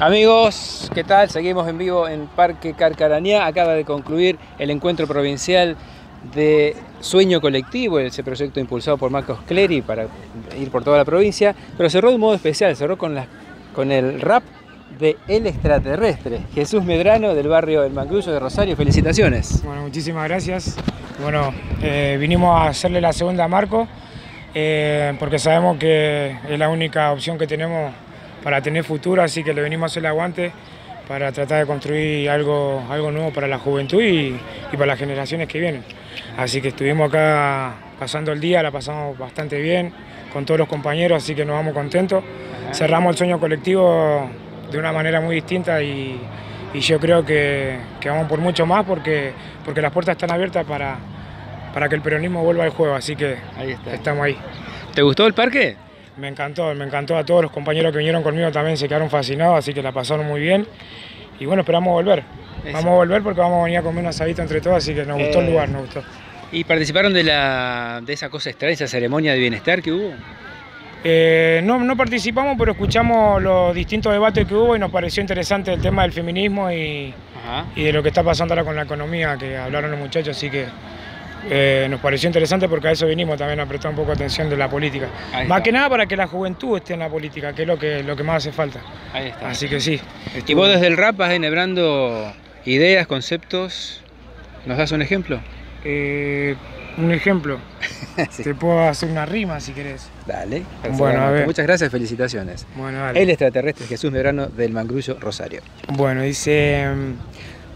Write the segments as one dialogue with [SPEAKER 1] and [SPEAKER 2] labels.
[SPEAKER 1] Amigos, ¿qué tal? Seguimos en vivo en Parque Carcarañá. Acaba de concluir el encuentro provincial de Sueño Colectivo, ese proyecto impulsado por Marcos Clery para ir por toda la provincia, pero cerró de un modo especial, cerró con el rap de El Extraterrestre, Jesús Medrano del barrio El Mangrullo de Rosario. Felicitaciones.
[SPEAKER 2] Bueno, muchísimas gracias. Bueno, eh, vinimos a hacerle la segunda a Marco eh, porque sabemos que es la única opción que tenemos para tener futuro, así que le venimos a hacer el aguante para tratar de construir algo, algo nuevo para la juventud y, y para las generaciones que vienen. Así que estuvimos acá pasando el día, la pasamos bastante bien con todos los compañeros, así que nos vamos contentos. Cerramos el sueño colectivo de una manera muy distinta y, y yo creo que, que, vamos por mucho más porque, porque las puertas están abiertas para, para que el peronismo vuelva al juego, así que
[SPEAKER 1] ahí está.
[SPEAKER 2] estamos ahí.
[SPEAKER 1] ¿Te gustó el parque?
[SPEAKER 2] Me encantó, me encantó a todos los compañeros que vinieron conmigo también se quedaron fascinados, así que la pasaron muy bien. Y bueno, esperamos volver. Eso. Vamos a volver porque vamos a venir a comer una asadita entre todos, así que nos gustó eh... el lugar, nos gustó.
[SPEAKER 1] ¿Y participaron de, la, de esa cosa extraña, esa ceremonia de bienestar que hubo?
[SPEAKER 2] Eh, no, no participamos, pero escuchamos los distintos debates que hubo y nos pareció interesante el tema del feminismo y, y de lo que está pasando ahora con la economía, que hablaron los muchachos, así que eh, nos pareció interesante porque a eso vinimos también a prestar un poco de atención de la política. Más que nada para que la juventud esté en la política, que es lo que, lo que más hace falta.
[SPEAKER 1] Ahí está.
[SPEAKER 2] Así que sí.
[SPEAKER 1] Y vos desde el rap vas enhebrando ideas, conceptos. ¿Nos das un ejemplo?
[SPEAKER 2] Eh, un ejemplo. sí. Te puedo hacer una rima si querés.
[SPEAKER 1] Dale.
[SPEAKER 2] Bueno, a ver.
[SPEAKER 1] Muchas gracias, felicitaciones.
[SPEAKER 2] Bueno, dale.
[SPEAKER 1] El extraterrestre Jesús Medrano del Mangrullo Rosario.
[SPEAKER 2] Bueno, dice...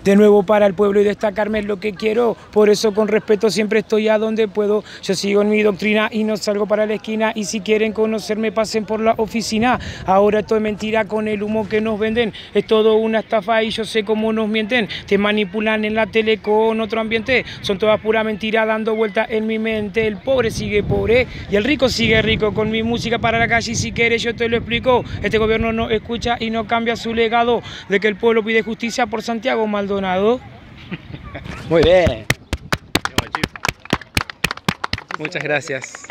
[SPEAKER 2] De nuevo para el pueblo y destacarme lo que quiero, por eso con respeto siempre estoy a donde puedo. Yo sigo en mi doctrina y no salgo para la esquina y si quieren conocerme pasen por la oficina. Ahora esto es mentira con el humo que nos venden, es todo una estafa y yo sé cómo nos mienten. Te manipulan en la tele con otro ambiente, son todas pura mentira dando vuelta en mi mente. El pobre sigue pobre y el rico sigue rico con mi música para la calle si quieres yo te lo explico. Este gobierno no escucha y no cambia su legado de que el pueblo pide justicia por Santiago Maldonado. Donado.
[SPEAKER 1] Muy bien. Muchas gracias.